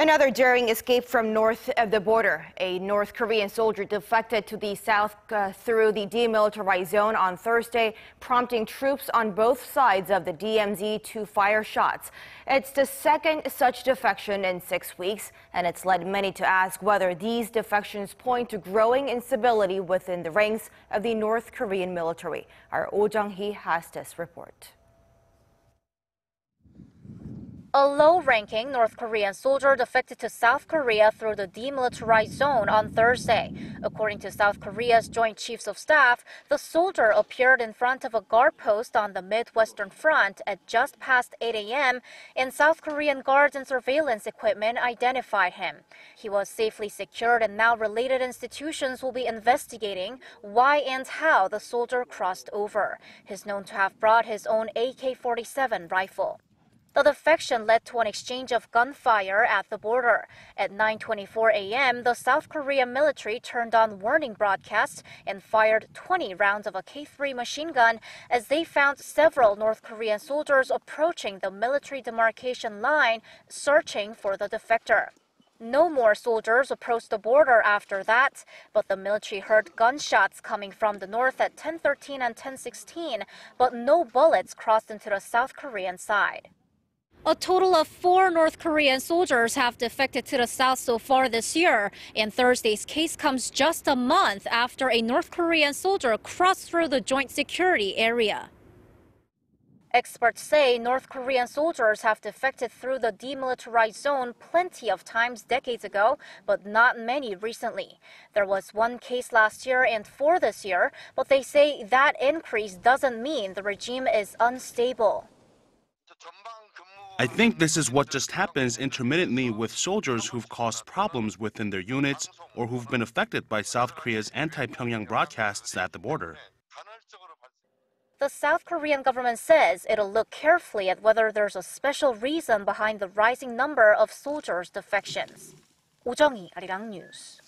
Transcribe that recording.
Another daring escape from north of the border. A North Korean soldier defected to the south uh, through the demilitarized zone on Thursday, prompting troops on both sides of the DMZ to fire shots. It's the second such defection in six weeks, and it's led many to ask whether these defections point to growing instability within the ranks of the North Korean military. Our Oh Jung-hee has this report. A low-ranking North Korean soldier defected to South Korea through the demilitarized zone on Thursday. According to South Korea's Joint Chiefs of Staff, the soldier appeared in front of a guard post on the Midwestern Front at just past 8 a.m., and South Korean guards and surveillance equipment identified him. He was safely secured, and now related institutions will be investigating why and how the soldier crossed over. He's known to have brought his own AK 47 rifle. The defection led to an exchange of gunfire at the border. At 9:24 a.m., the South Korean military turned on warning broadcasts and fired 20 rounds of a K3 machine gun as they found several North Korean soldiers approaching the military demarcation line searching for the defector. No more soldiers approached the border after that, but the military heard gunshots coming from the north at 10:13 and 10:16, but no bullets crossed into the South Korean side. A total of four North Korean soldiers have defected to the south so far this year, and Thursday's case comes just a month after a North Korean soldier crossed through the joint security area. Experts say North Korean soldiers have defected through the demilitarized zone plenty of times decades ago, but not many recently. There was one case last year and four this year, but they say that increase doesn't mean the regime is unstable. I think this is what just happens intermittently with soldiers who've caused problems within their units or who've been affected by South Korea's anti Pyongyang broadcasts at the border. The South Korean government says it'll look carefully at whether there's a special reason behind the rising number of soldiers' defections. Oh Jung-hee, Arirang News.